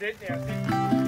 Sit down. Sit.